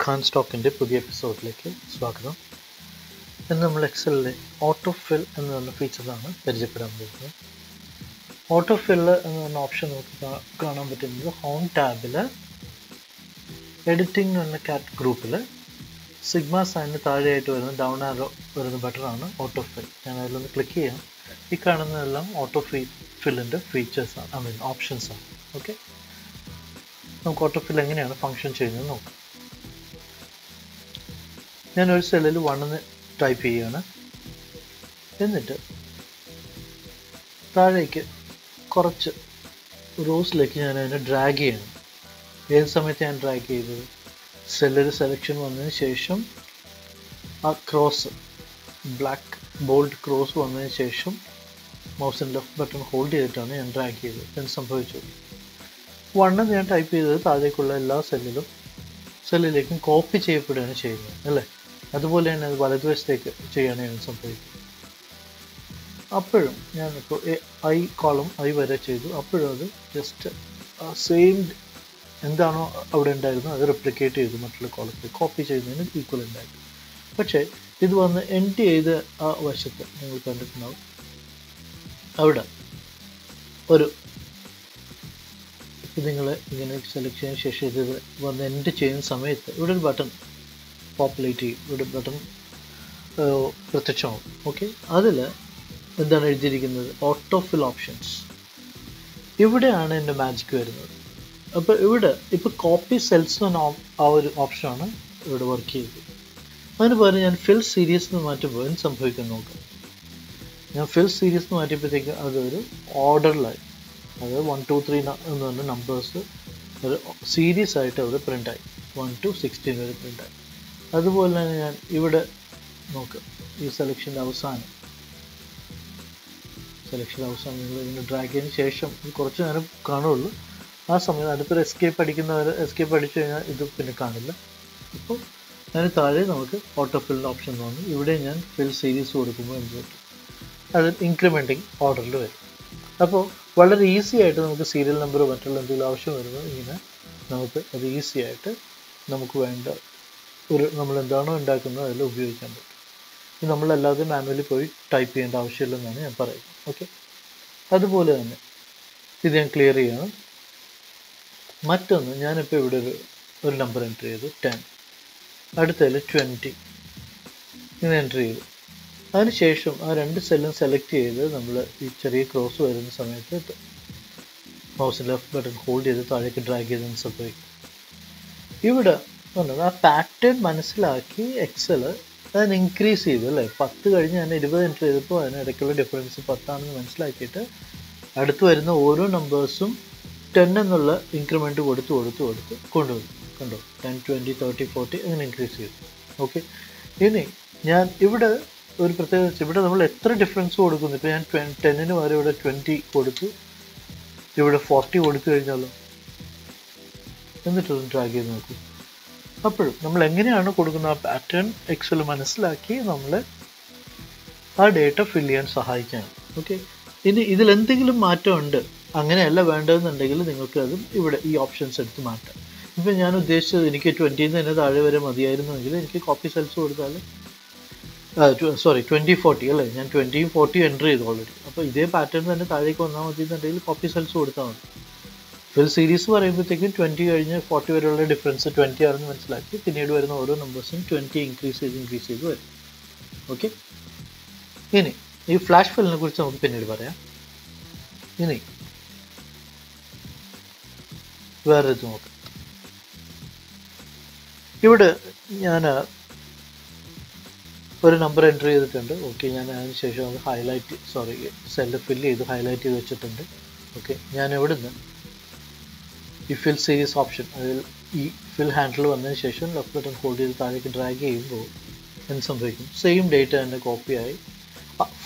ഖാൻ സ്റ്റോക്കിന്റെ പുതിയ എപ്പിസോഡിലേക്ക് സ്വാഗതം. ഇന്ന് നമ്മൾ എക്സലിലെ ഓട്ടോ ഫിൽ എന്ന് പറഞ്ഞ ഫീച്ചറാണ് പരിചയപ്പെടാൻ പോകുന്നത്. ഓട്ടോ ഫിൽ എന്ന് പറഞ്ഞ ഓപ്ഷൻ നമുക്ക് കാണാൻ പറ്റുന്നത് ഹോം ടാബിൽ എഡിറ്റിംഗ് എന്ന കാറ്റ് ഗ്രൂപ്പിൽ സിഗ്മ സൈനിന് താഴെയായിട്ട് വരുന്ന ഡൗൺ ആരോ വരുന്ന ബട്ടണാണ് ഓട്ടോ ഫിൽ ഞാൻ അതിലൊന്ന് ക്ലിക്ക് ചെയ്യാം. ഈ കാണുന്നതെല്ലാം ഓട്ടോ ഫീ ഫില്ലിന്റെ ഫീച്ചേഴ്സാണ് ഐ മീൻ ഓപ്ഷൻസാണ് ഓക്കെ നമുക്ക് ഓട്ടോ ഫിൽ എങ്ങനെയാണ് ഫങ്ഷൻ ചെയ്യുന്നത് നോക്കാം. ഞാൻ ഒരു സെല്ലിൽ വണ്ണെന്ന് ടൈപ്പ് ചെയ്യുകയാണ് എന്നിട്ട് താഴേക്ക് കുറച്ച് റോസിലേക്ക് ഞാൻ അതിനെ ഡ്രാഗ് ചെയ്യണം. ഏത് സമയത്ത് ഞാൻ ഡ്രാഗ് ചെയ്തത്? സെല്ലർ സെലക്ഷൻ വന്നതിന് ശേഷം ആ ക്രോസ് ബ്ലാക്ക് ബോൾഡ് ക്രോസ് വന്നതിന് ശേഷം മൗസിന്റെ ലെഫ്റ്റ് ബട്ടൺ ഹോൾഡ് ചെയ്തിട്ടാണ് ഞാൻ ഡ്രാഗ് ചെയ്തത്. എന്ത് സംഭവിച്ചു? വണ്ണെന്ന് ഞാൻ ടൈപ്പ് ചെയ്തത് താഴേക്കുള്ള എല്ലാ സെല്ലിലും സെല്ലിലേക്കും കോപ്പി ചെയ്യപ്പെടുകയാണ് ചെയ്യുന്നത് അല്ലേ? അതുപോലെ തന്നെ അത് വലതുവശത്തേക്ക് ചെയ്യുകയാണ് സംഭവിക്കുന്നത്. അപ്പോഴും ഞാനിപ്പോൾ ഐ കോളം ഐ വരെ ചെയ്തു. അപ്പോഴും അത് ജസ്റ്റ് സെയിം എന്താണോ അവിടെ ഉണ്ടായിരുന്നത് അത് റെപ്ലിക്കേറ്റ് ചെയ്തു മറ്റുള്ള കോളത്തിൽ കോപ്പി ചെയ്യുന്നതിന് ഈക്വൽ ഉണ്ടായിരുന്നു. പക്ഷേ ഇത് വന്ന് എൻഡ് ചെയ്ത ആ വശത്ത് നിങ്ങൾ കണ്ടിട്ടുണ്ടാവും. അവിടെ ഒരു നിങ്ങൾ ഇങ്ങനെ സെലക്ട് ചെയ്യുന്ന ശേഷം ഇത് വന്ന് എൻഡ് ചെയ്യുന്ന സമയത്ത് ഇവിടെ ഒരു ബട്ടൺ പോപ്പുലേറ്റ് ഇവിടെ ബട്ടൺ പ്രത്യക്ഷമാവും. ഓക്കെ? അതിൽ എന്താണ് എഴുതിയിരിക്കുന്നത്? ഓട്ടോ ഫിൽ ഓപ്ഷൻസ് ഇവിടെയാണ് എന്റെ മാജിക് വരുന്നത്. അപ്പോൾ ഇവിടെ ഇപ്പോൾ കോപ്പി സെൽസ് എന്ന ഓ- ആ ഒരു ഓപ്ഷനാണ് ഇവിടെ വർക്ക് ചെയ്തത്. അതിന് പകരം ഞാൻ ഫിൽ സീരീസ് എന്ന് മാറ്റുമ്പോൾ എന്ത് സംഭവിക്കാൻ നോക്കാം. ഞാൻ ഫിൽ സീരീസ് എന്ന് മാറ്റിയപ്പോഴത്തേക്ക് അതൊരു ഓർഡറിലായി അതായത് വൺ ടു ത്രീ എന്ന് പറഞ്ഞ നമ്പേഴ്സ് ഒരു സീരീസ് ആയിട്ട് അവർ പ്രിന്റായി വൺ ടു സിക്സ്റ്റീൻ വരെ പ്രിന്റായി അതുപോലെ തന്നെ ഞാൻ ഇവിടെ നോക്ക് ഈ സെലക്ഷന്റെ അവസാനം. സെലക്ഷൻ അവസാനം നിങ്ങൾ ഇതിന് ഡ്രാഗ് ചെയ്തതിന് ശേഷം കുറച്ച് നേരം കാണുള്ളൂ ആ സമയത്ത് അടുത്തൊരു എസ്കേപ്പ് അടിക്കുന്നവർ എസ്കേപ്പ് അടിച്ചു കഴിഞ്ഞാൽ ഇത് പിന്നെ കാണില്ല. ഇപ്പോൾ അതിന് താഴെ നമുക്ക് ഓട്ടോ ഫില്ലിന്റെ ഓപ്ഷൻ തോന്നി ഇവിടെ ഞാൻ ഫിൽ സീരീസ് കൊടുക്കുമ്പോൾ എന്ത് പറ്റും അത് ഇൻക്രിമെന്റിങ് ഓർഡറിൽ വരും. അപ്പോൾ വളരെ ഈസി ആയിട്ട് നമുക്ക് സീരിയൽ നമ്പർ മറ്റുള്ള എന്തെങ്കിലും ആവശ്യം വരുമ്പോൾ ഇങ്ങനെ നമുക്ക് അത് ഈസി ആയിട്ട് നമുക്ക് വേണ്ട ഒരു നമ്മൾ എന്താണോ ഉണ്ടാക്കുന്നത് അതിൽ ഉപയോഗിക്കാൻ പറ്റും. ഇത് നമ്മളല്ലാതെ മാനുവലി പോയി ടൈപ്പ് ചെയ്യേണ്ട ആവശ്യമില്ലെന്നാണ് ഞാൻ പറയുന്നത്. ഓക്കെ അതുപോലെ തന്നെ ഇത് ഞാൻ ക്ലിയർ ചെയ്യണം. മറ്റൊന്ന് ഞാനിപ്പോൾ ഇവിടെ ഒരു ഒരു നമ്പർ എന്റർ ചെയ്തു. ടെൻ അടുത്തതിൽ ട്വന്റി ഇങ്ങനെ എന്റർ ചെയ്തു. അതിനുശേഷം ആ രണ്ട് സെല്ലും സെലക്ട് ചെയ്ത് നമ്മൾ ഈ ചെറിയ ക്രോസ് വരുന്ന സമയത്ത് മൗസ് ലെഫ്റ്റ് ബട്ടൺ ഹോൾഡ് ചെയ്ത് താഴേക്ക് ഡ്രാഗ് ചെയ്തെന്ന് സംഭവിക്കും ഇവിടെ പറഞ്ഞത് ആ പാറ്റേൺ മനസ്സിലാക്കി എക്സൽ അതിന് ഇൻക്രീസ് ചെയ്തു അല്ലേ? പത്ത് കഴിഞ്ഞ് ഞാൻ ഇരുപത് എന്റർ ചെയ്തപ്പോൾ അതിന് ഇടയ്ക്കുള്ള ഡിഫറൻസ് പത്താണെന്ന് മനസ്സിലാക്കിയിട്ട് അടുത്ത് വരുന്ന ഓരോ നമ്പേഴ്സും ടെൻ എന്നുള്ള ഇൻക്രിമെന്റ് കൊടുത്ത് കൊടുത്ത് കൊടുത്ത് കൊണ്ടുവന്നു. കണ്ടോ? ടെൻ ട്വന്റി തേർട്ടി ഫോർട്ടി അങ്ങനെ ഇൻക്രീസ് ചെയ്തു. ഓക്കെ ഇനി ഞാൻ ഇവിടെ ഒരു പ്രത്യേകത ഇവിടെ നമ്മൾ എത്ര ഡിഫറൻസ് കൊടുക്കുന്നു? ഇപ്പോൾ ഞാൻ ട്വൻ ടെന്നിന് വരെ ഇവിടെ ട്വന്റി കൊടുത്തു. ഇവിടെ ഫോർട്ടി കൊടുത്തു കഴിഞ്ഞാലോ? എന്നിട്ടൊന്ന് ട്രാക്ക് ചെയ്ത് നോക്കൂ. അപ്പോഴും നമ്മൾ എങ്ങനെയാണ് കൊടുക്കുന്ന ആ പാറ്റേൺ എക്സൽ മനസ്സിലാക്കി നമ്മൾ ആ ഡേറ്റ ഫില്ല് ചെയ്യാൻ സഹായിക്കാൻ. ഓക്കെ ഇനി ഇതിൽ എന്തെങ്കിലും മാറ്റമുണ്ട് അങ്ങനെയല്ല വേണ്ടതെന്നുണ്ടെങ്കിൽ നിങ്ങൾക്ക് അതും ഇവിടെ ഈ ഓപ്ഷൻസ് എടുത്ത് മാറ്റാം. ഇപ്പം ഞാൻ ഉദ്ദേശിച്ചത് എനിക്ക് ട്വന്റിന്ന് തന്നെ താഴെ വരെ മതിയായിരുന്നുവെങ്കിൽ എനിക്ക് കോപ്പി സെൽസ് കൊടുത്താൽ സോറി ട്വന്റി ഫോർട്ടി അല്ലേ? ഞാൻ ട്വന്റിയും ഫോർട്ടിയും എന്റർ ചെയ്തു ഓൾറെഡി അപ്പോൾ ഇതേ പാറ്റേൺ തന്നെ താഴേക്ക് വന്നാൽ മതി എന്നുണ്ടെങ്കിൽ കോപ്പി സെൽസ് കൊടുത്താൽ മതി. ഫിൽ സീരീസ് പറയുമ്പോഴത്തേക്കും ട്വന്റി കഴിഞ്ഞ് ഫോർട്ടി വരെയുള്ള ഡിഫറൻസ് ട്വന്റി ആണെന്ന് മനസ്സിലാക്കി പിന്നീട് വരുന്ന ഓരോ നമ്പേഴ്സും ട്വന്റി ഇൻക്രീസ് ചെയ്ത് ഇൻക്രീസ് ചെയ്ത് വരും. ഓക്കെ ഇനി ഈ ഫ്ലാഷ് ഫില്ലിനെ കുറിച്ച് നമുക്ക് പിന്നീട് പറയാം. ഇനി വേറൊരു ഇത് നോക്കാം. ഇവിടെ ഞാൻ ഒരു നമ്പർ എന്റർ ചെയ്തിട്ടുണ്ട്. ഓക്കെ ഞാൻ അതിന് ശേഷം അത് ഹൈലൈറ്റ് സോറി സെല്ല് ഫില്ല് ചെയ്ത് ഹൈലൈറ്റ് ചെയ്ത് വെച്ചിട്ടുണ്ട്. ഓക്കെ ഞാൻ എവിടെ നിന്ന് ഈ ഫിൽ സീരീസ് ഓപ്ഷൻ അതിൽ ഈ ഫിൽ ഹാൻഡിൽ വന്നതിന് ശേഷം ലെഫ്റ്റ് ബട്ടൺ ഹോൾഡ് ചെയ്ത് താഴേക്ക് ഡ്രാഗ് ചെയ്യുമ്പോൾ എന്ത് സംഭവിക്കും? സെയിം ഡേറ്റ തന്നെ കോപ്പിയായി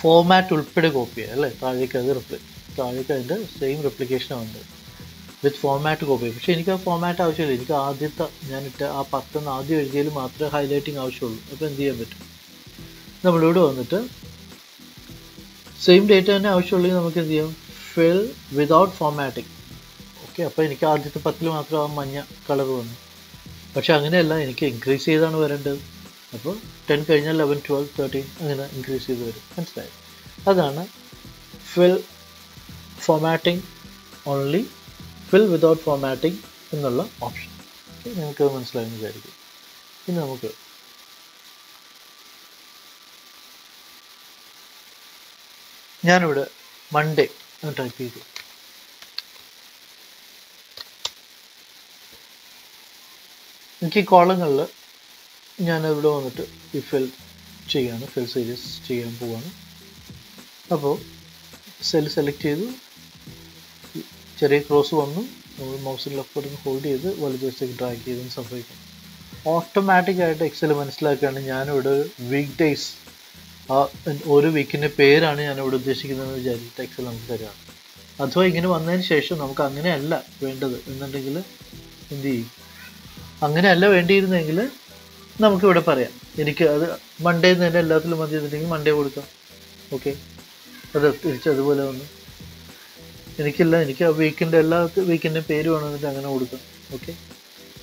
ഫോമാറ്റ് ഉൾപ്പെടെ കോപ്പിയായി അല്ലേ? താഴേക്ക് അത് റിപ്ലൈ താഴേക്ക് അതിന്റെ സെയിം റെപ്ലിക്കേഷനാണ് ഉണ്ട് വിത്ത് ഫോമാറ്റ് കോപ്പി പക്ഷേ എനിക്ക് ആ ഫോമാറ്റ് ആവശ്യമില്ല. എനിക്ക് ആദ്യത്തെ ഞാനിട്ട് ആ പത്തെന്ന് ആദ്യം എഴുതിയതിൽ മാത്രമേ ഹൈലൈറ്റിംഗ് ആവശ്യമുള്ളൂ. അപ്പോൾ എന്ത് ചെയ്യാൻ പറ്റും? നമ്മളിവിടെ വന്നിട്ട് സെയിം ഡേറ്റ തന്നെ ആവശ്യമുള്ളെങ്കിൽ നമുക്ക് എന്ത് ചെയ്യാം? ഫിൽ വിതൗട്ട് ഫോമാറ്റിംഗ് ഓക്കെ അപ്പോൾ എനിക്ക് ആദ്യത്തെ പത്തിൽ മാത്രം ആ മഞ്ഞ കളർ വന്നു. പക്ഷെ അങ്ങനെയല്ല എനിക്ക് ഇൻക്രീസ് ചെയ്താണ് വരേണ്ടത്. അപ്പോൾ ടെൻ കഴിഞ്ഞാൽ ലെവൻ ട്വൽവ് തേർട്ടീൻ അങ്ങനെ ഇൻക്രീസ് ചെയ്ത് വരും. മനസ്സിലായി? അതാണ് fill formatting only fill without formatting എന്നുള്ള ഓപ്ഷൻ നിങ്ങൾക്ക് മനസ്സിലായെന്ന് വിചാരിക്കും ഇനി നമുക്ക് ഞാനിവിടെ മൺഡേ ടൈപ്പ് ചെയ്തു. എനിക്ക് ഈ കോളങ്ങളിൽ ഞാൻ ഇവിടെ വന്നിട്ട് ഈ ഫിൽ ചെയ്യാണ് ഫിൽ സീരീസ് ചെയ്യാൻ പോവാണ്. അപ്പോൾ സെൽ സെലക്ട് ചെയ്തു ചെറിയ ക്രോസ് വന്നു നമ്മൾ മൗസിൽ ലെഫ്റ്റ് ഹോൾഡ് ചെയ്ത് വലതുവശത്തേക്ക് ഡ്രാഗ് ചെയ്തെന്ന് സംഭവിക്കും. ഓട്ടോമാറ്റിക് ആയിട്ട് എക്സൽ മനസ്സിലാക്കുകയാണ് ഞാനിവിടെ വീക്ക് ഡേയ്സ് ആ ഒരു വീക്കിന്റെ പേരാണ് ഇവിടെ ഉദ്ദേശിക്കുന്നതെന്ന് വിചാരിച്ചിട്ട് എക്സൽ നമുക്ക് തരാം. അഥവാ ഇങ്ങനെ വന്നതിന് ശേഷം നമുക്ക് അങ്ങനെയല്ല വേണ്ടത് എന്നുണ്ടെങ്കിൽ എന്ത് ചെയ്യും? അങ്ങനെയല്ല വേണ്ടിയിരുന്നെങ്കിൽ നമുക്കിവിടെ പറയാം. എനിക്ക് അത് മൺഡേ തന്നെ എല്ലാത്തിലും മതി എന്നുണ്ടെങ്കിൽ മൺഡേ കൊടുക്കാം. ഓക്കെ അത് തിരിച്ച് അതുപോലെ വന്നു. എനിക്കില്ല എനിക്ക് ആ വീക്കിന്റെ എല്ലാ വീക്കിന്റെ പേര് വേണമെന്നിട്ട് അങ്ങനെ കൊടുക്കാം. ഓക്കെ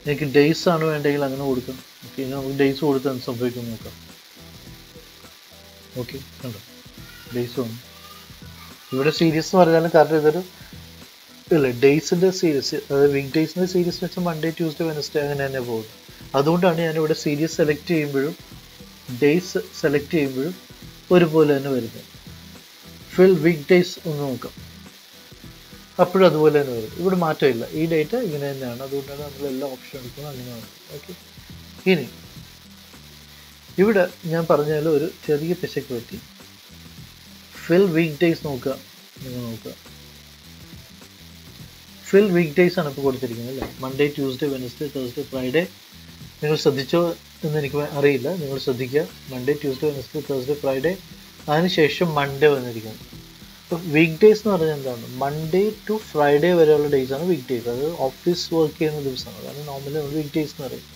എനിക്ക് ഡേയ്സ് ആണ് വേണ്ടെങ്കിൽ അങ്ങനെ കൊടുക്കാം. ഓക്കെ ഇനി നമുക്ക് ഡേയ്സ് കൊടുത്താൽ സംഭവിക്കാൻ സംഭവിക്കും നോക്കാം. ഓക്കെ കണ്ടോ? ഡേയ്സ് വന്നു. ഇവിടെ സീരീസ് എന്ന് പറഞ്ഞാലും കാരണം ഇതൊരു ഇല്ല ഡേയ്സിന്റെ സീരീസ് അതായത് വീക്ക് ഡേയ്സിന്റെ സീരീസ് വെച്ചാൽ മൺഡേ ട്യൂസ്ഡേ വെനസ്ഡേ അങ്ങനെ തന്നെ പോകും. അതുകൊണ്ടാണ് ഞാൻ ഇവിടെ സീരീസ് സെലക്ട് ചെയ്യുമ്പോഴും ഡേയ്സ് സെലക്ട് ചെയ്യുമ്പോഴും ഒരുപോലെ തന്നെ വരുന്നത്. ഫിൽ വീക്ക് ഡേയ്സ് ഒന്ന് നോക്കാം. അപ്പോഴും അതുപോലെ തന്നെ വരും. ഇവിടെ മാറ്റമില്ല. ഈ ഡേറ്റ് ഇങ്ങനെ തന്നെയാണ്. അതുകൊണ്ടാണ് നമ്മൾ എല്ലാ ഓപ്ഷൻ എടുക്കുന്നത് അങ്ങനെയാണ് ഓക്കെ ഇനി ഇവിടെ ഞാൻ പറഞ്ഞതിൽ ഒരു ചെറിയ പിശക്ക് പറ്റി. ഫിൽ വീക്ക് ഡേയ്സ് നോക്കുക. നിങ്ങൾ നോക്കുക. ഫിൽ വീക്ക് ഡേയ്സ് ആണ് ഇപ്പോൾ കൊടുത്തിരിക്കുന്നത് അല്ലേ? Monday Tuesday Wednesday Thursday Friday നിങ്ങൾ ശ്രദ്ധിച്ചോ എന്ന് എനിക്ക് അറിയില്ല. നിങ്ങൾ ശ്രദ്ധിക്കുക. Monday Tuesday Wednesday Thursday Friday അതിനുശേഷം മൺഡേ വന്നിരിക്കുന്നത് അപ്പോൾ വീക്ക് ഡേയ്സ് എന്ന് പറഞ്ഞാൽ എന്താണ്? മൺഡേ ടു ഫ്രൈഡേ വരെയുള്ള ഡേയ്സ് ആണ് വീക്ക് ഡേയ്സ് അത് ഓഫീസ് വർക്ക് ചെയ്യുന്ന ദിവസമാണ്. അതാണ് നോർമലി നമ്മൾ വീക്ക് ഡേയ്സ് എന്ന് പറയും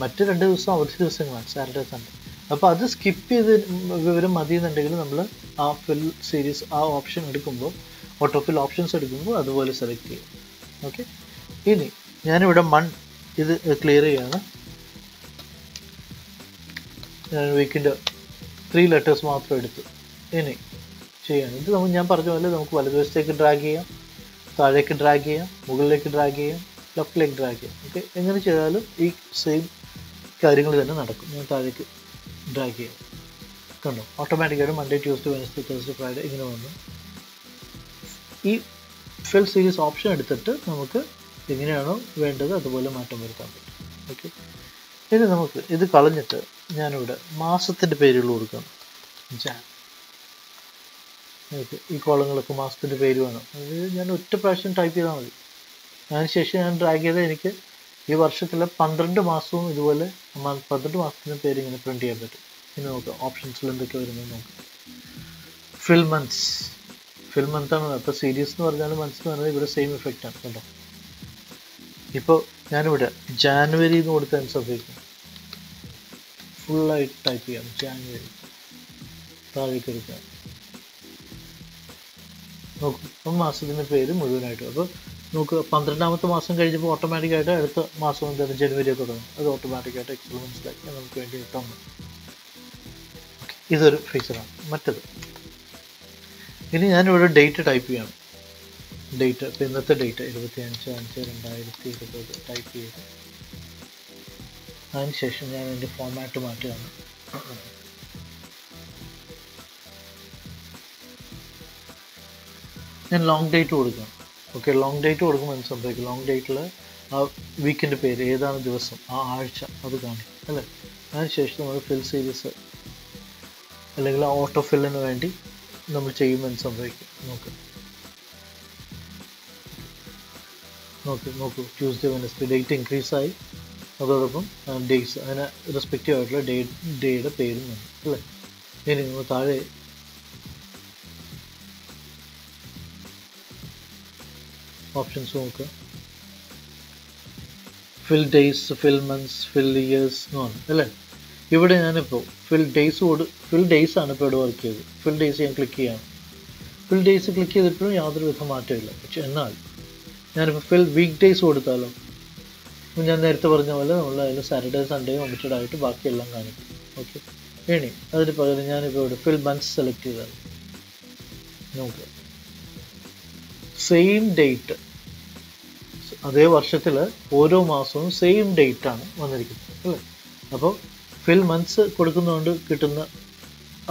മറ്റ് രണ്ട് ദിവസം അവധി ദിവസങ്ങളാണ്. സാറ്റർഡേ സൺഡേ അപ്പോൾ അത് സ്കിപ്പ് ചെയ്ത് വിവരം മതി എന്നുണ്ടെങ്കിൽ നമ്മൾ ആ ഫിൽ സീരീസ് ആ ഓപ്ഷൻ എടുക്കുമ്പോൾ ഓട്ടോ ഫിൽ ഓപ്ഷൻസ് എടുക്കുമ്പോൾ അതുപോലെ സെലക്ട് ചെയ്യും ഓക്കെ ഇനി ഞാനിവിടെ മൺ ഇത് ക്ലിയർ ചെയ്യാണ്. ഞാൻ വീക്കിന്റെ ത്രീ ലെറ്റേഴ്സ് മാത്രം എടുത്തു. ഇനി ചെയ്യാണ്. ഇത് നമുക്ക് ഞാൻ പറഞ്ഞ പോലെ നമുക്ക് വലതുവശത്തേക്ക് ഡ്രാഗ് ചെയ്യാം. താഴേക്ക് ഡ്രാഗ് ചെയ്യാം. മുകളിലേക്ക് ഡ്രാഗ് ചെയ്യാം. ലെഫ്റ്റിലേക്ക് ഡ്രാഗ് ചെയ്യാം. ഓക്കെ എങ്ങനെ ചെയ്താലും ഈ സെയിം കാര്യങ്ങൾ തന്നെ നടക്കും. ഞാൻ താഴേക്ക് ഡ്രാഗ് ചെയ്യും. കണ്ടോ? ഓട്ടോമാറ്റിക്കായിട്ട് Monday Tuesday Wednesday Thursday Friday ഇങ്ങനെ വന്നു. ഈ ഫിൽ സീരീസ് ഓപ്ഷൻ എടുത്തിട്ട് നമുക്ക് എങ്ങനെയാണോ വേണ്ടത് അതുപോലെ മാറ്റം വരുത്താൻ പറ്റും. ഓക്കെ ഇനി നമുക്ക് ഇത് കളഞ്ഞിട്ട് ഞാനിവിടെ മാസത്തിന്റെ പേരുകൾ കൊടുക്കണം ജാൻ ഓക്കെ ഈ കോളങ്ങളൊക്കെ മാസത്തിന്റെ പേര് വേണം. അത് ഞാൻ ഒറ്റ പ്രാവശ്യം ടൈപ്പ് ചെയ്താൽ മതി. അതിനുശേഷം ഞാൻ ഡ്രാഗ് ചെയ്താൽ എനിക്ക് ഈ വർഷത്തിലെ പന്ത്രണ്ട് മാസവും ഇതുപോലെ പന്ത്രണ്ട് മാസത്തിന് പേര് ഇങ്ങനെ പ്രിന്റ് ചെയ്യാൻ പറ്റും. ഇനി നോക്കാം ഓപ്ഷൻസിൽ എന്തൊക്കെ വരുന്നത് നോക്കാം. ഫിൽ മന്ത്സ് ഫിൽ മന്ത് ആണ് അപ്പോൾ സീരീസ് എന്ന് പറഞ്ഞാൽ മന്ത്സ് എന്ന് പറഞ്ഞാൽ ഇവിടെ സെയിം ഇഫക്റ്റ് ആണ് കേട്ടോ. ഇപ്പോൾ ഞാനിവിടെ ജാനുവരി എന്ന് കൊടുത്താൽ സംഭവിക്കും ഫുള്ളായിട്ട് ടൈപ്പ് ചെയ്യാം. ജാനുവരി താഴേക്ക് എടുക്കാം. നോക്കും. അപ്പം മാസത്തിന്റെ പേര് മുഴുവനായിട്ട്. അപ്പോൾ നോക്കുക പന്ത്രണ്ടാമത്തെ മാസം കഴിഞ്ഞപ്പോൾ ഓട്ടോമാറ്റിക്കായിട്ട് അടുത്ത മാസം എന്താണ് ജനുവരി ഒക്കെ തുടങ്ങും. അത് ഓട്ടോമാറ്റിക്കായിട്ട് എക്സൽ മനസ്സിലാക്കി നമുക്ക് വേണ്ടി തന്നു ഇതൊരു ഫീച്ചറാണ് മറ്റത്. ഇനി ഞാനിവിടെ ഡേറ്റ് ടൈപ്പ് ചെയ്യണം. ഡേറ്റ് ഇപ്പോൾ ഇന്നത്തെ ഡേറ്റ് ഇരുപത്തി അഞ്ച് അഞ്ച് രണ്ടായിരത്തി ഇരുപത് ടൈപ്പ് ചെയ്ത്. അതിനുശേഷം ഞാൻ എന്റെ ഫോമാറ്റ് മാറ്റുകയാണ്. ഞാൻ ലോങ് ഡേറ്റ് കൊടുക്കണം ഓക്കെ ലോങ് ഡേറ്റ് കൊടുക്കുമ്പോൾ എന്ത് സംഭവിക്കും? ലോങ് ഡേറ്റിൽ ആ വീക്കിന്റെ പേര് ഏതാണ് ദിവസം ആ ആഴ്ച അത് കാണും അല്ലേ? അതിനുശേഷം നമ്മൾ ഫിൽ സീരീസ് അല്ലെങ്കിൽ ആ ഓട്ടോ ഫില്ലിന് വേണ്ടി നമ്മൾ ചെയ്യുമ്പോൾ എന്ത് സംഭവിക്കും? നോക്ക്. നോക്ക് നോക്കൂ. ട്യൂസ്ഡേ വെനസ്ഡേ ഡേറ്റ് ഇൻക്രീസ് ആയി. അതോടൊപ്പം ഡേയ്സ് അതിനെ റെസ്പെക്റ്റീവ് ആയിട്ടുള്ള ഡേ ഡേയുടെ പേരും വന്നു അല്ലേ? ഇനി നമ്മൾ താഴെ ഓപ്ഷൻസ് നോക്കുക fill days fill months fill years എന്ന് പറഞ്ഞു അല്ലേ? ഇവിടെ ഞാനിപ്പോൾ ഫിൽ ഡേയ്സ് കൊടു ഫിൽ ഡേയ്സ് ആണ് ഇപ്പോൾ ഇവിടെ വർക്ക് ചെയ്തത്. ഫിൽ ഡേയ്സ് ഞാൻ ക്ലിക്ക് ചെയ്യാം ഫിൽ ഡേയ്സ് ക്ലിക്ക് ചെയ്തിട്ടും യാതൊരു വിധ മാറ്റമില്ല പക്ഷെ എന്നാൽ ഞാനിപ്പോൾ ഫിൽ വീക്ക് ഡേയ്സ് കൊടുത്താലോ? ഞാൻ നേരത്തെ പറഞ്ഞ പോലെ നമ്മൾ അതിൽ സാറ്റർഡേ സൺഡേ ഒമിറ്റഡ് ആയിട്ട് ബാക്കിയെല്ലാം കാണിക്കും. ഓക്കെ ഇനി അതിന് പകരം ഞാനിപ്പോൾ ഇവിടെ ഫിൽ മന്ത്സ് സെലക്ട് ചെയ്താൽ നോക്കുക സെയിം ഡേറ്റ് അതേ വർഷത്തിൽ ഓരോ മാസവും സെയിം ഡേറ്റ് ആണ് വന്നിരിക്കുന്നത് അല്ലേ? അപ്പോൾ ഫിൽ മന്ത്സ് കൊടുക്കുന്നതുകൊണ്ട് കിട്ടുന്ന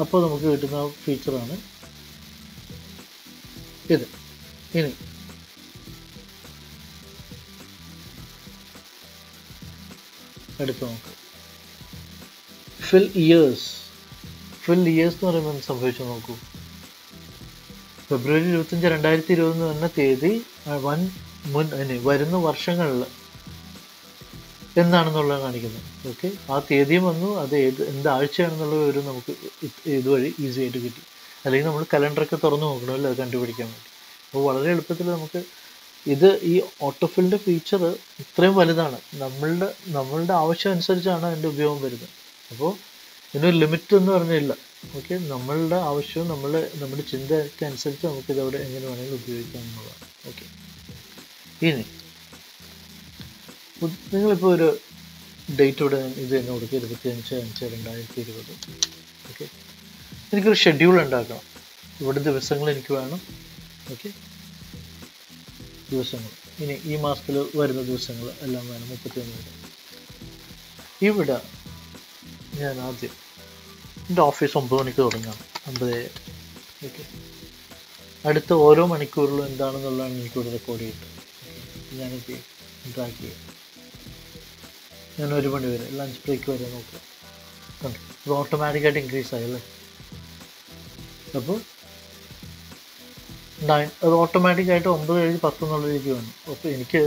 അപ്പോൾ നമുക്ക് കിട്ടുന്ന ഫീച്ചറാണ് ഇത്. ഇനി എടുത്ത് നോക്ക്. ഫിൽ ഇയേഴ്സ് ഫിൽ ഇയേഴ്സ് എന്ന് പറയുമ്പോൾ സംഭവിച്ചു നോക്കൂ? ഫെബ്രുവരി ഇരുപത്തഞ്ച് രണ്ടായിരത്തി ഇരുപത് എന്ന് പറഞ്ഞ തീയതി വൻ മുൻ വരുന്ന വർഷങ്ങളിൽ എന്താണെന്നുള്ളത് കാണിക്കുന്നത്. ഓക്കെ? ആ തീയതിയും വന്നു അത് ഏത് എന്ത് ആഴ്ചയാണെന്നുള്ള ഒരു നമുക്ക് ഇത് ഇതുവഴി ഈസി ആയിട്ട് കിട്ടി. അല്ലെങ്കിൽ നമ്മൾ കലണ്ടറൊക്കെ തുറന്നു നോക്കണമല്ലോ അത് കണ്ടുപിടിക്കാൻ വേണ്ടി. അപ്പോൾ വളരെ എളുപ്പത്തിൽ നമുക്ക് ഇത് ഈ ഓട്ടോഫിലിന്റെ ഫീച്ചർ ഇത്രയും വലുതാണ്. നമ്മളുടെ നമ്മളുടെ ആവശ്യം അനുസരിച്ചാണ് അതിന്റെ ഉപയോഗം വരുന്നത്. അപ്പോൾ ഇതിനൊരു ലിമിറ്റ് എന്ന് പറഞ്ഞില്ല. ഓക്കെ നമ്മളുടെ ആവശ്യം നമ്മളുടെ നമ്മുടെ ചിന്തയ്ക്ക് അനുസരിച്ച് നമുക്ക് ഇതവിടെ എങ്ങനെ വേണമെങ്കിലും ഉപയോഗിക്കാം എന്നുള്ളതാണ്. ഓക്കെ ഇനി നിങ്ങളിപ്പോൾ ഒരു ഡേറ്റ് ഇവിടെ ഇത് തന്നെ കൊടുക്കുക ഇരുപത്തി അഞ്ച് അഞ്ച് രണ്ടായിരത്തി ഇരുപത്. ഓക്കെ എനിക്കൊരു ഷെഡ്യൂൾ ഉണ്ടാക്കണം. ഇവിടെ ദിവസങ്ങൾ എനിക്ക് വേണം. ഓക്കെ ദിവസങ്ങൾ. ഇനി ഈ മാസത്തിൽ വരുന്ന ദിവസങ്ങൾ എല്ലാം വേണം മുപ്പത്തി ഒന്ന് ഇവിടെ ഞാൻ ആദ്യം എന്റെ ഓഫീസ് ഒമ്പത് മണിക്ക് തുടങ്ങാം. ഒമ്പത് ഓക്കെ അടുത്ത ഓരോ മണിക്കൂറിലും എന്താണെന്നുള്ളതാണ് എനിക്കിവിടെ റെക്കോർഡ് ചെയ്തിട്ട് ഞാനിത് ഡ്രാഗ് ചെയ്യാം. ഞാൻ ഒരു മണി വരെ ലഞ്ച് ബ്രേക്ക് വരെ നോക്കാം. കണ്ടു? ഇത് ഓട്ടോമാറ്റിക്കായിട്ട് ഇൻക്രീസ് ആയല്ലേ അപ്പോൾ നയൻ അത് ഓട്ടോമാറ്റിക്കായിട്ട് ഒമ്പത് കഴിഞ്ഞ് പത്ത് എന്നുള്ള രീതി വേണം അപ്പോൾ എനിക്ക്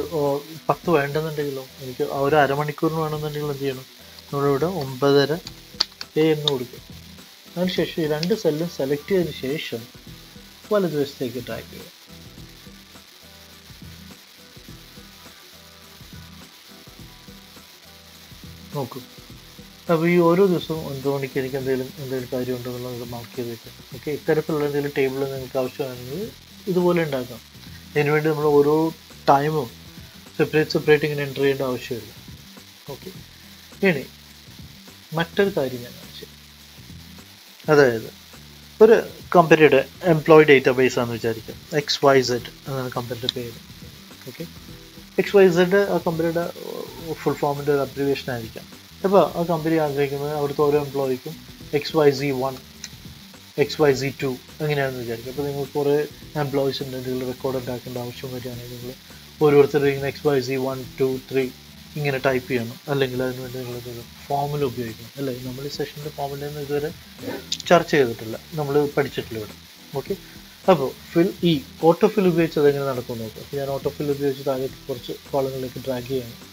പത്ത് വേണ്ടെന്നുണ്ടെങ്കിലോ എനിക്ക് ആ ഒരു അരമണിക്കൂറിന് വേണമെന്നുണ്ടെങ്കിലും എന്ത് ചെയ്യണം? നമ്മളിവിടെ ഒമ്പതര എ എന്ന് കൊടുക്കും. അതിനുശേഷം ഈ രണ്ട് സെല്ലും സെലക്ട് ചെയ്തതിന് ശേഷം വലതുവശത്തേക്ക് ട്രാക്ക് ചെയ്യുക. നോക്കൂ. അപ്പോൾ ഈ ഓരോ ദിവസവും ഒൻപത് മണിക്ക് എനിക്ക് എന്തെങ്കിലും എന്തെങ്കിലും കാര്യം കാര്യമുണ്ടോ നമുക്ക് മാർക്ക് ചെയ്ത് വെക്കാം. ഓക്കെ ഇത്തരത്തിലുള്ള എന്തെങ്കിലും ടേബിൾ നിങ്ങൾക്ക് ആവശ്യമാണെങ്കിൽ ഇതുപോലെ ഉണ്ടാക്കാം. അതിനുവേണ്ടി നമ്മൾ ഓരോ ടൈമും സെപ്പറേറ്റ് സെപ്പറേറ്റ് ഇങ്ങനെ എന്റർ ചെയ്യേണ്ട ആവശ്യമില്ല. ഓക്കെ ഇനി മറ്റൊരു കാര്യം ഞാൻ അതായത് ഒരു കമ്പനിയുടെ എംപ്ലോയി ഡേറ്റാബേസ് ആണെന്ന് വിചാരിക്കാം. എക്സ് വൈ സെഡ് എന്നാണ് കമ്പനിയുടെ പേര്. ഓക്കെ എക്സ് വൈ സെഡ് ആ കമ്പനിയുടെ ഫുൾ ഫോമിന്റെ ഒരു അബ്രിവേഷൻ ആയിരിക്കാം. അപ്പോൾ ആ കമ്പനി ആഗ്രഹിക്കുന്നത് അവിടുത്തെ ഓരോ എംപ്ലോയിക്കും X Y C one X Y C two അങ്ങനെയാണെന്ന് വിചാരിക്കും. അപ്പോൾ നിങ്ങൾ കുറേ എംപ്ലോയീസ് ഉണ്ട്. നിങ്ങൾ റെക്കോർഡ് ഉണ്ടാക്കേണ്ട ആവശ്യം വരികയാണെങ്കിൽ നിങ്ങൾ ഓരോരുത്തരും ഇങ്ങനെ X Y C one two three ഇങ്ങനെ ടൈപ്പ് ചെയ്യണം. അല്ലെങ്കിൽ അതിന് വേണ്ടി നിങ്ങൾ ഫോമുല ഉപയോഗിക്കണം. അല്ലേ? നമ്മൾ ഈ സെഷന്റെ ഫോമുലൊന്നും ഇതുവരെ ചർച്ച ചെയ്തിട്ടില്ല. നമ്മൾ പഠിച്ചിട്ടില്ല ഇവിടെ. ഓക്കെ അപ്പോൾ ഫിൽ ഈ ഓട്ടോ ഫിൽ ഉപയോഗിച്ച് അതെങ്ങനെ നടക്കും നോക്കുക ഞാൻ ഓട്ടോ ഫിൽ ഉപയോഗിച്ച് താഴേക്ക് കുറച്ച് കോളങ്ങളിലേക്ക് ഡ്രാഗ് ചെയ്യണം.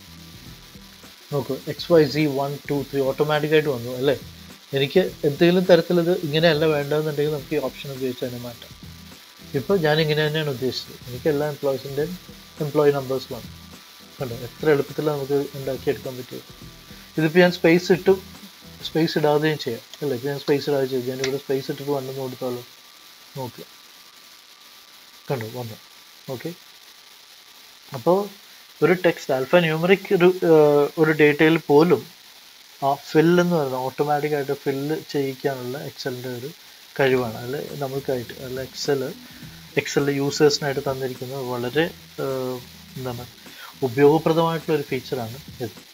നോക്കൂ. X Y C one two three ഓട്ടോമാറ്റിക്കായിട്ട് വന്നു. അല്ലേ? എനിക്ക് എന്തെങ്കിലും തരത്തിലത് ഇങ്ങനെയല്ല വേണ്ടതെന്നുണ്ടെങ്കിൽ നമുക്ക് ഈ ഓപ്ഷൻ ഉപയോഗിച്ച് അതിനെ മാറ്റാം. ഇപ്പോൾ ഞാൻ ഇങ്ങനെ തന്നെയാണ് ഉദ്ദേശിച്ചത്. എനിക്ക് എല്ലാ എംപ്ലോയീസിന്റെയും എംപ്ലോയി നമ്പേഴ്സ് വേണം. കണ്ടോ? എത്ര എളുപ്പത്തിൽ നമുക്ക് ഉണ്ടാക്കിയെടുക്കാൻ പറ്റും ഇതിപ്പോൾ ഞാൻ സ്പേസ് ഇട്ടും. സ്പേസ് ഇടാതെയും ചെയ്യാം അല്ലേ? ഇപ്പോൾ ഞാൻ സ്പേസ് ഇടാതെ ചെയ്തു. ഞാൻ ഇവിടെ സ്പേസ് ഇട്ടിട്ട് വന്നെന്ന് കൊടുത്താലോ? നോക്കുക കണ്ടു? വന്നു. ഓക്കെ. അപ്പോൾ ഒരു ടെക്സ്റ്റ് ആൽഫ ന്യൂമറിക് ഒരു ഒരു ഡേറ്റയിൽ പോലും ആ ഫിൽ എന്ന് പറയുന്നത് ഓട്ടോമാറ്റിക്കായിട്ട് ഫില്ല് ചെയ്യിക്കാനുള്ള എക്സലിന്റെ ഒരു കഴിവാണ്. അതിൽ നമ്മൾക്കായിട്ട് അല്ല എക്സൽ എക്സലിന്റെ യൂസേഴ്സിനായിട്ട് തന്നിരിക്കുന്നത് വളരെ എന്താണ് ഉപയോഗപ്രദമായിട്ടുള്ള ഒരു ഫീച്ചറാണ് ഇത്.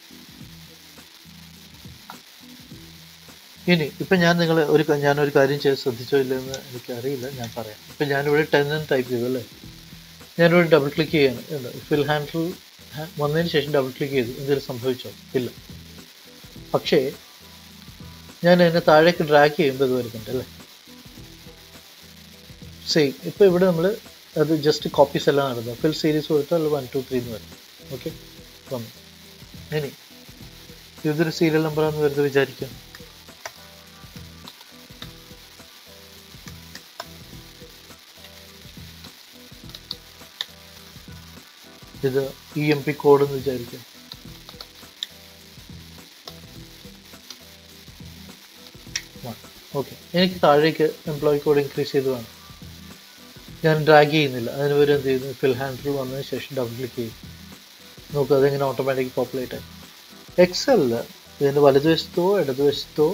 ഇനി ഇപ്പം ഞാൻ നിങ്ങൾ ഒരു ഞാനൊരു കാര്യം ചെയ്ത് ശ്രദ്ധിച്ചോ ഇല്ലെന്ന് എനിക്കറിയില്ല ഞാൻ പറയാം. ഇപ്പം ഞാനിവിടെ ടെൻ എന്ന് ടൈപ്പ് ചെയ്തു അല്ലേ? ഞാനിവിടെ ഡബിൾ ക്ലിക്ക് ചെയ്യാണ്. എന്താ ഫിൽ ഹാൻഡിൽ വന്നതിന് ശേഷം ഡബിൾ ക്ലിക്ക് ചെയ്തു. എന്തെങ്കിലും സംഭവിച്ചോ? ഇല്ല. പക്ഷേ ഞാൻ എന്നെ താഴേക്ക് ഡ്രാഗ് ചെയ്യുമ്പോൾ ഇത് വരുന്നുണ്ട് അല്ലേ? സെയിം ഇപ്പോൾ ഇവിടെ നമ്മൾ അത് ജസ്റ്റ് കോപ്പീസ് എല്ലാം നടന്നു. ഫിൽ സീരീസ് കൊടുത്താൽ വൺ ടു ത്രീ എന്ന് വരും. ഓക്കെ വന്നു ഇനി ഇതൊരു സീരിയൽ നമ്പറാന്ന് വെറുതെ വിചാരിക്കാം. ഇത് ഇ എം പി കോഡ് എന്ന് വിചാരിക്കാം. ഓക്കെ എനിക്ക് താഴേക്ക് എംപ്ലോയി കോഡ് ഇൻക്രീസ് ചെയ്ത് വേണം. ഞാൻ ഡ്രാഗ് ചെയ്യുന്നില്ല. അതിന് പേര് എന്ത് ചെയ്യുന്നു? ഫിൽ ഹാൻഡിൽ വന്നതിന് ശേഷം ഡബിൾ ക്ലിക്ക് ചെയ്യും. നോക്കുക അതെങ്ങനെ ഓട്ടോമാറ്റിക് പോപ്പുലേറ്റ് ആയി. എക്സലിൽ ഇതിന്റെ വലതുവശത്തോ ഇടതുവശത്തോ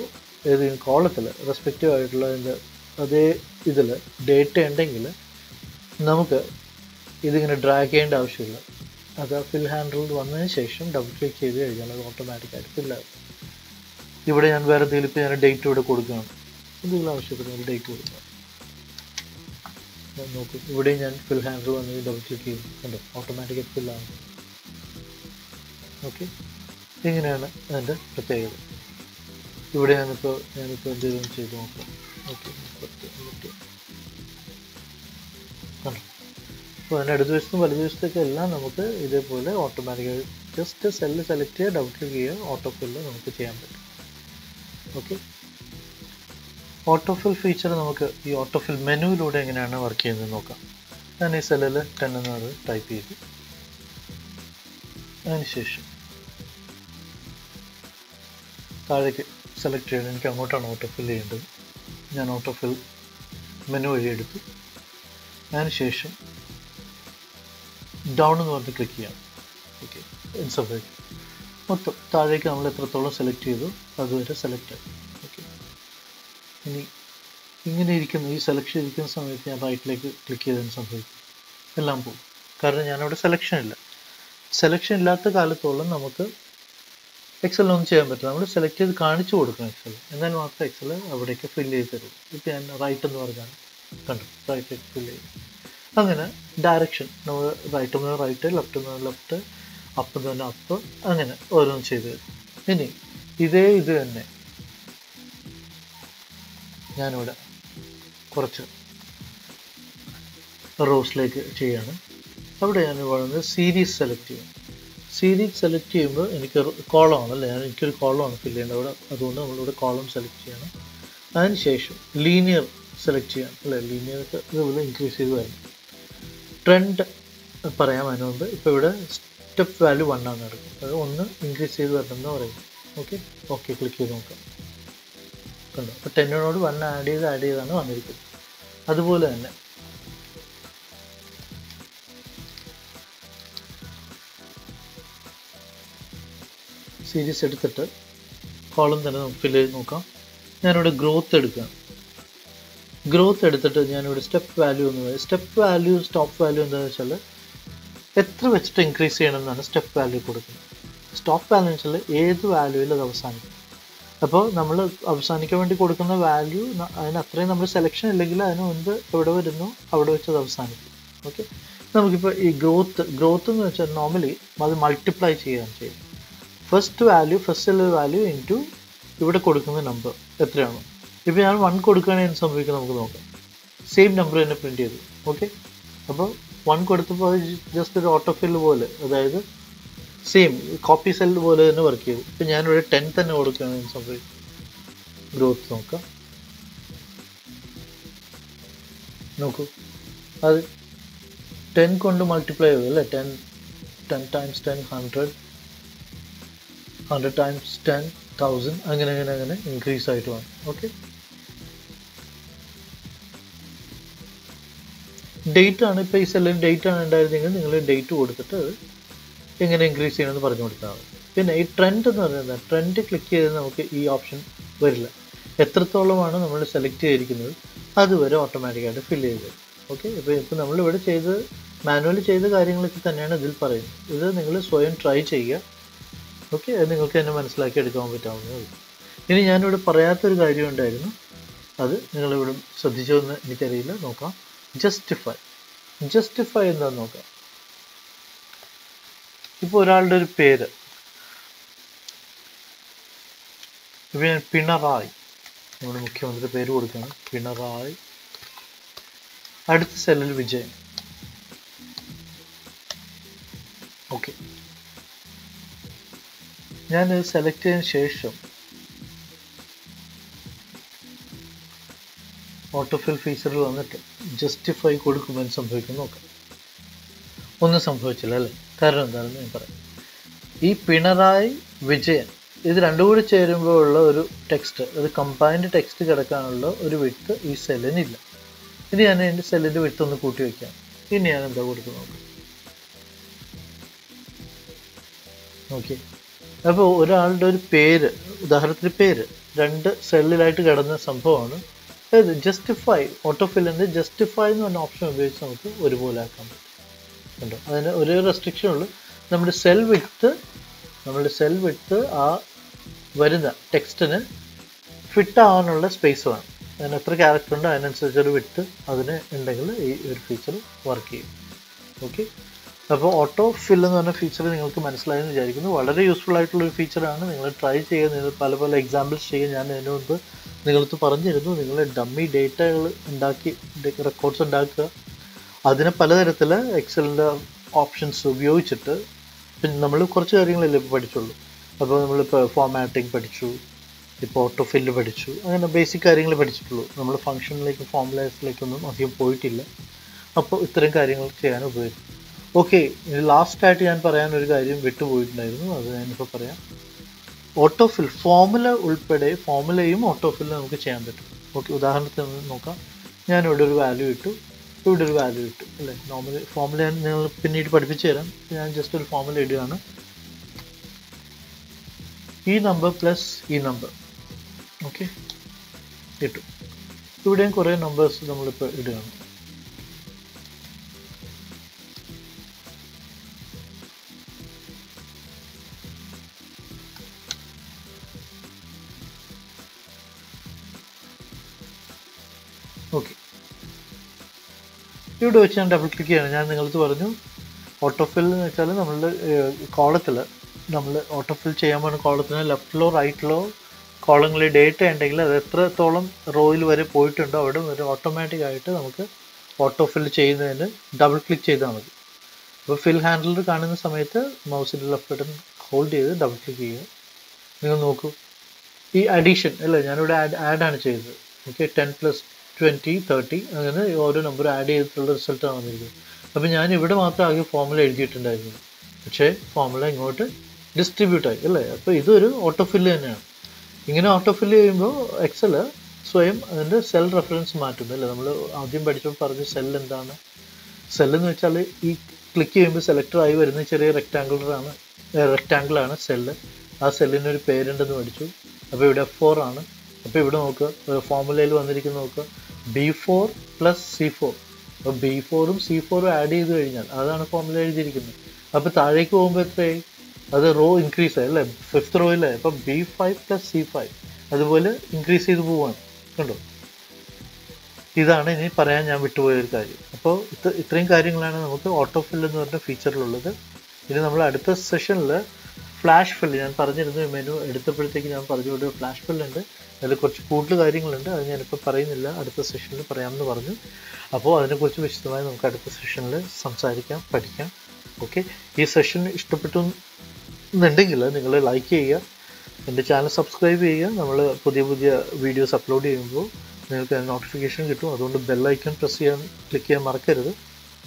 ഏതെങ്കിലും കോളത്തിൽ റെസ്പെക്റ്റീവ് ആയിട്ടുള്ള ഇതിന്റെ അതേ ഇതിൽ ഡേറ്റ ഉണ്ടെങ്കിൽ നമുക്ക് ഇതിങ്ങനെ ഡ്രാഗ് ചെയ്യേണ്ട ആവശ്യമില്ല. അത് ഫിൽ ഹാൻഡിൽ വന്നതിന് ശേഷം ഡബിൾ ക്ലിക്ക് ചെയ്ത് കഴിഞ്ഞാൽ അത് ഓട്ടോമാറ്റിക്കായിട്ട് ഫില്ലാകും ഇവിടെ ഞാൻ വേറെ എന്തെങ്കിലും ഇപ്പോൾ ഞാൻ ഡേറ്റ് ഇവിടെ കൊടുക്കുകയാണ്. എന്തെങ്കിലും ആവശ്യപ്പെടുന്ന ഒരു ഡേറ്റ് കൊടുക്കുക നോക്കും ഇവിടെ ഞാൻ ഫിൽ ഹാൻഡിൽ വന്ന് ഡബിൾ ക്ലിക്ക് ചെയ്യും കണ്ടോ? ഓട്ടോമാറ്റിക്കായിട്ട് ഫില്ലാകും ഓക്കെ. ഇങ്ങനെയാണ് അതിന്റെ പ്രത്യേകത? ഇവിടെ ഞാനിപ്പോൾ ഞാനിപ്പോൾ എന്തെങ്കിലും ചെയ്ത് നോക്കാം. ഓക്കെ കണ്ടോ? അപ്പോൾ അതിന്റെ ഇടതുവശത്തും വലതുവശത്തൊക്കെ എല്ലാം നമുക്ക് ഇതേപോലെ ഓട്ടോമാറ്റിക്കായി ജസ്റ്റ് സെല്ല് സെലക്ട് ചെയ്യുക ഡബിൾ ക്ലിക്ക് ചെയ്യുക ഓട്ടോ ഫില്ല് നമുക്ക് ചെയ്യാൻ പറ്റും. ഓക്കെ. ഓട്ടോഫിൽ ഫീച്ചർ നമുക്ക് ഈ ഓട്ടോഫിൽ മെനുവിലൂടെ എങ്ങനെയാണ് വർക്ക് ചെയ്യുന്നത് നോക്കാം. ഞാൻ ഈ സെല്ലിൽ ടെൻ എന്നത് ടൈപ്പ് ചെയ്തു. അതിനുശേഷം താഴേക്ക് സെലക്ട് ചെയ്ത് എനിക്ക് അങ്ങോട്ടാണ് ഓട്ടോ ഫിൽ ചെയ്യേണ്ടത്. ഞാൻ ഓട്ടോ ഫിൽ മെനു വഴി എടുത്തു. അതിനുശേഷം ഡൗൺ എന്ന് പറഞ്ഞ് ക്ലിക്ക് ചെയ്യാം. ഓക്കെ ഇൻസഫേക്ക് മൊത്തം താഴേക്ക് നമ്മൾ എത്രത്തോളം സെലക്ട് ചെയ്തു അതുവരെ സെലക്ട് ആയി. ഓക്കെ ഇനി ഇങ്ങനെ ഇരിക്കുന്ന ഈ സെലക്ഷൻ ഇരിക്കുന്ന സമയത്ത് ഞാൻ റൈറ്റിലേക്ക് ക്ലിക്ക് ചെയ്തതിന് സംഭവിക്കും? എല്ലാം പോകും. കാരണം ഞാനവിടെ സെലക്ഷൻ ഇല്ല. സെലക്ഷൻ ഇല്ലാത്ത കാലത്തോളം നമുക്ക് എക്സൽ ഒന്നും ചെയ്യാൻ പറ്റില്ല. നമ്മൾ സെലക്ട് ചെയ്ത് കാണിച്ചു കൊടുക്കണം എക്സൽ എന്നാൽ മാത്രം എക്സൽ അവിടേക്ക് ഫില്ല് ചെയ്ത് തരും ഇപ്പം ഞാൻ റൈറ്റ് എന്ന് പറഞ്ഞാണ്. കണ്ടു? റൈറ്റ് ഫില്ല് ചെയ്യും അങ്ങനെ ഡയറക്ഷൻ നമ്മൾ റൈറ്റ് എന്ന് റൈറ്റ് ലെഫ്റ്റ് എന്ന് ലെഫ്റ്റ് അപ്പ് എന്ന് പറഞ്ഞാൽ അപ്പ് അങ്ങനെ ഓരോന്നും ചെയ്ത് തരും. ഇനി ഇതേ ഇത് തന്നെ. ഞാനിവിടെ കുറച്ച് റോസിലേക്ക് ചെയ്യാണ്. അവിടെ ഞാൻ പറയുന്നത് സീരീസ് സെലക്ട് ചെയ്യും. സീരീസ് സെലക്ട് ചെയ്യുമ്പോൾ എനിക്ക് കോളമാണ് അല്ലേ? എനിക്കൊരു കോളമാണ് ഫില്ല് ചെയ്യേണ്ടത് അവിടെ. അതുകൊണ്ട് നമ്മളിവിടെ കോളം സെലക്ട് ചെയ്യണം. അതിനുശേഷം ലീനിയർ സെലക്ട് ചെയ്യണം. അല്ലേ? ലീനിയർ ഇതുപോലെ ഇൻക്രീസ് ചെയ്ത് വരണം. ട്രെൻഡ് പറയാം അതിന് മുമ്പ് ഇപ്പോൾ ഇവിടെ സ്റ്റെപ്പ് വാല്യൂ വൺ ആണ് നടക്കുന്നത് അത് ഒന്ന് ഇൻക്രീസ് ചെയ്ത് വരണം എന്ന് പറയും. ഓക്കെ ഓക്കെ ക്ലിക്ക് ചെയ്ത് നോക്കാം. കണ്ടോ? അപ്പോൾ ടെന്നിനോട് വൺ ആഡ് ചെയ്ത് ആഡ് ചെയ്താണ് വന്നിരിക്കുന്നത്. അതുപോലെ തന്നെ സീരീസ് എടുത്തിട്ട് കോളം തന്നെ നമുക്ക് ഫില്ല് ചെയ്ത് നോക്കാം. ഞാനിവിടെ ഗ്രോത്ത് എടുക്കുക ഗ്രോത്ത് എടുത്തിട്ട് ഞാനിവിടെ സ്റ്റെപ്പ് വാല്യൂ എന്ന് പറയുന്നത് സ്റ്റെപ്പ് വാല്യൂ സ്റ്റോപ്പ് വാല്യൂ എന്താണെന്ന് വെച്ചാൽ എത്ര വെച്ചിട്ട് ഇൻക്രീസ് ചെയ്യണമെന്നാണ് സ്റ്റെപ്പ് വാല്യൂ കൊടുക്കുന്നത്. സ്റ്റോപ്പ് വാല്യൂ വെച്ചാൽ ഏത് വാല്യൂവിൽ അത് അവസാനിക്കും. അപ്പോൾ നമ്മൾ അവസാനിക്കാൻ വേണ്ടി കൊടുക്കുന്ന വാല്യൂ അതിന് അത്രയും നമ്മൾ സെലക്ഷൻ ഇല്ലെങ്കിൽ അതിന് മുൻപ് എവിടെ വരുന്നു അവിടെ വെച്ച് അത് അവസാനിക്കും. ഓക്കെ നമുക്കിപ്പോൾ ഈ ഗ്രോത്ത് ഗ്രോത്ത് എന്ന് വെച്ചാൽ നോർമലി അത് മൾട്ടിപ്ലൈ ചെയ്യുകയാണ് ചെയ്യുന്നത്. First value first value into ഇവിടെ കൊടുക്കുന്ന നമ്പർ എത്രയാണ്? ഇപ്പോൾ ഞാൻ വൺ കൊടുക്കുകയാണെങ്കിൽ എന്ത് സംഭവിക്കും നമുക്ക് നോക്കാം. സെയിം നമ്പർ തന്നെ പ്രിന്റ് ചെയ്തു. ഓക്കെ അപ്പോൾ വൺ കൊടുത്തപ്പോൾ ജസ്റ്റ് ഒരു ഓട്ടോ ഫില്ല് പോലെ അതായത് സെയിം കോപ്പി സെൽ പോലെ തന്നെ വർക്ക് ചെയ്തു. ഇപ്പം ഞാനിവിടെ ടെൻ തന്നെ കൊടുക്കുകയാണെങ്കിൽ എന്ത് സംഭവിക്കും? ഗ്രോത്ത് നോക്കാം. നോക്കൂ. അത് ടെൻ കൊണ്ട് മൾട്ടിപ്ലൈ ചെയ്തു അല്ലേ? Ten ten times ten hundred hundred times ten thousand അങ്ങനെ അങ്ങനെ അങ്ങനെ ഇൻക്രീസ് ആയിട്ട് വേണം ഓക്കെ ഡേറ്റ് ആണ് ഇപ്പോൾ ഈ സെല്ലിന് ഡേറ്റ് ആണ് ഉണ്ടായിരുന്നെങ്കിൽ നിങ്ങൾ ഡേറ്റ് കൊടുത്തിട്ട് എങ്ങനെ ഇൻക്രീസ് ചെയ്യണമെന്ന് പറഞ്ഞു കൊടുത്താൽ മതി. പിന്നെ ഈ ട്രെൻഡ് എന്ന് പറയുന്നത് ട്രെൻഡ് ക്ലിക്ക് ചെയ്ത് നമുക്ക് ഈ ഓപ്ഷൻ വരില്ല. എത്രത്തോളമാണ് നമ്മൾ സെലക്ട് ചെയ്തിരിക്കുന്നത്? അതുവരെ ഓട്ടോമാറ്റിക്കായിട്ട് ഫില്ല് ചെയ്ത് ഓക്കെ ഇപ്പോൾ ഇപ്പോൾ നമ്മളിവിടെ ചെയ്ത് മാനുവലി ചെയ്ത കാര്യങ്ങളൊക്കെ തന്നെയാണ് ഇതിൽ പറയുന്നത്. ഇത് നിങ്ങൾ സ്വയം ട്രൈ ചെയ്യുക. ഓക്കെ അത് നിങ്ങൾക്ക് തന്നെ മനസ്സിലാക്കി എടുക്കാൻ പറ്റാവുന്നേ ഉള്ളൂ. ഇനി ഞാനിവിടെ പറയാത്തൊരു കാര്യം ഉണ്ടായിരുന്നു. അത് നിങ്ങളിവിടെ ശ്രദ്ധിച്ചോ എന്ന് എനിക്കറിയില്ല. നോക്കാം. ജസ്റ്റിഫൈ ജസ്റ്റിഫൈ എന്താന്ന് നോക്കാം. ഇപ്പോൾ ഒരാളുടെ ഒരു പേര്. ഇപ്പം ഞാൻ പിണറായി. നമ്മുടെ മുഖ്യമന്ത്രി പേര് കൊടുക്കണം പിണറായി. അടുത്ത സെല്ലിൽ വിജയൻ. ഓക്കെ. ഞാൻ സെലക്ട് ചെയ്തതിന് ശേഷം ഓട്ടോഫിൽ ഫീച്ചറിൽ വന്നിട്ട് ജസ്റ്റിഫൈ കൊടുക്കുമ്പോൾ എന്ത് സംഭവിക്കും നോക്കാം. ഒന്നും സംഭവിച്ചില്ല അല്ലേ? കാരണം എന്താണെന്ന് ഞാൻ പറയാം. ഈ പിണറായി വിജയൻ ഇത് രണ്ടും കൂടി ചേരുമ്പോൾ ഉള്ള ഒരു ടെക്സ്റ്റ് അത് കമ്പൈൻഡ് ടെക്സ്റ്റ് കിടക്കാനുള്ള ഒരു വിട്ട് ഈ സെല്ലിനില്ല ഇനി ഞാൻ എന്റെ സെല്ലിന്റെ വിട്ട് ഒന്ന് കൂട്ടി വയ്ക്കാം ഇനി ഞാൻ എന്താ കൊടുത്ത് നോക്കാം. ഓക്കെ അപ്പോൾ ഒരാളുടെ ഒരു പേര് ഉദാഹരണത്തിന് പേര് രണ്ട് സെല്ലിലായിട്ട് കിടന്ന സംഭവമാണ്. അതായത് ജസ്റ്റിഫൈ ഓട്ടോഫില്ലിന്റെ ജസ്റ്റിഫൈ എന്ന് പറഞ്ഞ ഓപ്ഷൻ ഉപയോഗിച്ച് നമുക്ക് ഒരുപോലെ ആക്കാൻ പറ്റും കണ്ടോ? അതിന് ഒരേ റെസ്ട്രിക്ഷൻ ഉള്ളൂ. നമ്മുടെ സെൽ വിട്ട് നമ്മുടെ സെൽ വിട്ട് ആ വരുന്ന ടെക്സ്റ്റിന് ഫിറ്റ് ആവാനുള്ള സ്പേസ് വേണം. അതിന് എത്ര ക്യാരക്ടർ ഉണ്ടോ അതിനനുസരിച്ചൊരു വിട്ട് അതിന് ഉണ്ടെങ്കിൽ ഈ ഒരു ഫീച്ചർ വർക്ക് ചെയ്യും. ഓക്കെ അപ്പോൾ ഓട്ടോ ഫിൽ എന്ന് പറഞ്ഞ ഫീച്ചർ നിങ്ങൾക്ക് മനസ്സിലായെന്ന് വിചാരിക്കുന്നു. വളരെ യൂസ്ഫുൾ ആയിട്ടുള്ള ഒരു ഫീച്ചറാണ് നിങ്ങൾ ട്രൈ ചെയ്യുക. പല പല എക്സാമ്പിൾസ് ചെയ്യുക. ഞാൻ അതിന് മുൻപ് നിങ്ങൾക്ക് പറഞ്ഞിരുന്നു. നിങ്ങൾ ഡമ്മി ഡേറ്റകൾ ഉണ്ടാക്കി റെക്കോർഡ്സ് ഉണ്ടാക്കുക. അതിനെ പലതരത്തിൽ എക്സലിന്റെ ഓപ്ഷൻസ് ഉപയോഗിച്ചിട്ട് പിന്നെ നമ്മൾ കുറച്ച് കാര്യങ്ങളല്ലേ ഇപ്പോൾ പഠിച്ചുള്ളൂ. അപ്പോൾ നമ്മൾ നമ്മളിപ്പോൾ ഫോമാറ്റിംഗ് പഠിച്ചു. ഇപ്പോൾ ഓട്ടോ ഫില്ല് പഠിച്ചു. അങ്ങനെ ബേസിക് കാര്യങ്ങൾ പഠിച്ചിട്ടുള്ളൂ. നമ്മൾ ഫംഗ്ഷനിലേക്ക് ഫോമുലേഴ്സിലേക്കൊന്നും അധികം പോയിട്ടില്ല. അപ്പോൾ ഇത്തരം കാര്യങ്ങൾ ചെയ്യാൻ ഉപയോഗിക്കും. ഓക്കെ ലാസ്റ്റ് ലാസ്റ്റായിട്ട് ഞാൻ പറയാൻ ഒരു കാര്യം വിട്ടുപോയിട്ടുണ്ടായിരുന്നു. അത് ഞാനിപ്പോൾ പറയാം. ഓട്ടോഫിൽ ഫോമുല ഉൾപ്പെടെ ഫോമുലയും ഓട്ടോഫിൽ നമുക്ക് ചെയ്യാൻ പറ്റും. ഓക്കെ ഉദാഹരണത്തിന് നോക്കാം. ഞാൻ ഇവിടെ ഒരു വാല്യൂ ഇട്ടു. ഇവിടെ ഒരു വാല്യൂ ഇട്ടു അല്ലേ? നോർമലി ഫോമുല ഞാൻ നിങ്ങൾ പിന്നീട് പഠിപ്പിച്ചു തരാം. ഞാൻ ജസ്റ്റ് ഒരു ഫോമുല ഇടുകയാണ്. ഈ നമ്പർ പ്ലസ് ഈ നമ്പർ ഓക്കെ ഇട്ടു. ഇവിടെയും കുറേ നമ്പേഴ്സ് നമ്മളിപ്പോൾ ഇടുകയാണ്. ഓക്കെ ഇവിടെ വെച്ച് ഞാൻ ഡബിൾ ക്ലിക്ക് ചെയ്യണം. ഞാൻ നിങ്ങളത് പറഞ്ഞു ഓട്ടോഫിൽ എന്ന് വെച്ചാൽ നമ്മളുടെ കോളത്തിൽ നമ്മൾ ഓട്ടോഫിൽ ചെയ്യാൻ പോകുന്ന കോളത്തിന് ലെഫ്റ്റിലോ റൈറ്റിലോ കോളങ്ങളിൽ ഡേറ്റ ഉണ്ടെങ്കിൽ അത് എത്രത്തോളം റോയിൽ വരെ പോയിട്ടുണ്ടോ അവിടെ ഒരു ഓട്ടോമാറ്റിക് ആയിട്ട് നമുക്ക് ഓട്ടോഫിൽ ചെയ്യുന്നതിന് ഡബിൾ ക്ലിക്ക് ചെയ്താൽ മതി. അപ്പോൾ ഫിൽ ഹാൻഡിൽ കാണുന്ന സമയത്ത് മൗസിന്റെ ലെഫ്റ്റ് ബട്ടൺ ഹോൾഡ് ചെയ്ത് ഡബിൾ ക്ലിക്ക് ചെയ്യുക. നിങ്ങൾ നോക്കൂ. ഈ അഡീഷൻ അല്ലേ? ഞാനിവിടെ ആഡ് ആഡാണ് ചെയ്തത്. Okay ten plus twenty thirty അങ്ങനെ ഓരോ നമ്പർ ആഡ് ചെയ്തിട്ടുള്ള റിസൾട്ടാണ് വന്നിരിക്കുന്നത്. അപ്പോൾ ഞാൻ ഇവിടെ മാത്രം ആകെ ഫോമുല എഴുതിയിട്ടുണ്ടായിരുന്നു. പക്ഷേ ഫോമുല ഇങ്ങോട്ട് ഡിസ്ട്രിബ്യൂട്ട് ആയി അല്ലേ? അപ്പോൾ ഇതൊരു ഓട്ടോഫില്ല് തന്നെയാണ്. ഇങ്ങനെ ഓട്ടോഫില്ല് ചെയ്യുമ്പോൾ എക്സൽ സ്വയം അതിന്റെ സെൽ റെഫറൻസ് മാറ്റുന്നു അല്ലേ? നമ്മൾ ആദ്യം പഠിച്ചപ്പോൾ പറഞ്ഞു സെൽ എന്താണ്? സെൽ എന്ന് വെച്ചാൽ ഈ ക്ലിക്ക് ചെയ്യുമ്പോൾ സെലക്ടർ ആയി വരുന്ന ചെറിയ റെക്റ്റാങ്കുലറാണ് റെക്റ്റാങ്കിളാണ് സെല്ല് ആ സെല്ലിനൊരു പേരുണ്ടെന്ന് പഠിച്ചു. അപ്പോൾ ഇവിടെ ഫോർ ആണ്. അപ്പോൾ ഇവിടെ നോക്കുക ഫോമുലയിൽ വന്നിരിക്കുന്ന നോക്കുക. B four plus C four അപ്പോൾ ബി ഫോറും സി ഫോറും ആഡ് ചെയ്ത് കഴിഞ്ഞാൽ അതാണ് ഫോർമുല എഴുതിയിരിക്കുന്നത്. അപ്പോൾ താഴേക്ക് പോകുമ്പോൾ എത്രയായി? അത് റോ ഇൻക്രീസ് ആയി അല്ലേ? ഫിഫ്ത്ത് റോയിലെ അപ്പം B five plus C five അതുപോലെ ഇൻക്രീസ് ചെയ്ത് പോവാണ്. കണ്ടോ? ഇതാണ് ഇനി പറയാൻ ഞാൻ വിട്ടുപോയ ഒരു കാര്യം. അപ്പോൾ ഇത്ര ഇത്രയും കാര്യങ്ങളാണ് നമുക്ക് ഓട്ടോ ഫിൽ എന്ന് പറഞ്ഞ ഫീച്ചറിലുള്ളത് ഇനി നമ്മൾ അടുത്ത സെഷനിൽ ഫ്ലാഷ് ഫില്ല് ഞാൻ പറഞ്ഞിരുന്നു മെനു എടുത്തപ്പോഴത്തേക്ക് ഞാൻ പറഞ്ഞു ഒരു ഫ്ലാഷ് ഫില്ലുണ്ട് അതിൽ കുറച്ച് കൂടുതൽ കാര്യങ്ങളുണ്ട്. അത് ഞാനിപ്പോൾ പറയുന്നില്ല. അടുത്ത സെഷനിൽ പറയാമെന്ന് പറഞ്ഞു. അപ്പോൾ അതിനെക്കുറിച്ച് വിശദമായി നമുക്ക് അടുത്ത സെഷനിൽ സംസാരിക്കാം പഠിക്കാം. ഓക്കെ ഈ സെഷൻ ഇഷ്ടപ്പെട്ടു എന്നുണ്ടെങ്കിൽ നിങ്ങൾ ലൈക്ക് ചെയ്യുക. എന്റെ ചാനൽ സബ്സ്ക്രൈബ് ചെയ്യുക. നമ്മൾ പുതിയ പുതിയ വീഡിയോസ് അപ്ലോഡ് ചെയ്യുമ്പോൾ നിങ്ങൾക്ക് നോട്ടിഫിക്കേഷൻ കിട്ടും. അതുകൊണ്ട് ബെല്ലൈക്കൺ പ്രസ് ചെയ്യാൻ ക്ലിക്ക് ചെയ്യാൻ മറക്കരുത്.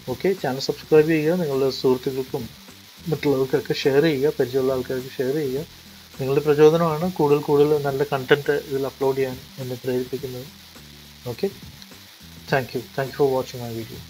ഓക്കെ ചാനൽ സബ്സ്ക്രൈബ് ചെയ്യുക. നിങ്ങളുടെ സുഹൃത്തുക്കൾക്കും മറ്റുള്ളവർക്കൊക്കെ ഷെയർ ചെയ്യുക പരിചയമുള്ള ആൾക്കാർക്ക് ഷെയർ ചെയ്യുക. നിങ്ങളുടെ പ്രചോദനമാണ് കൂടുതൽ കൂടുതൽ നല്ല കണ്ടന്റ് ഇതിൽ അപ്ലോഡ് ചെയ്യാൻ എന്നെ പ്രേരിപ്പിക്കുന്നത്. Okay thank you thank you for watching my video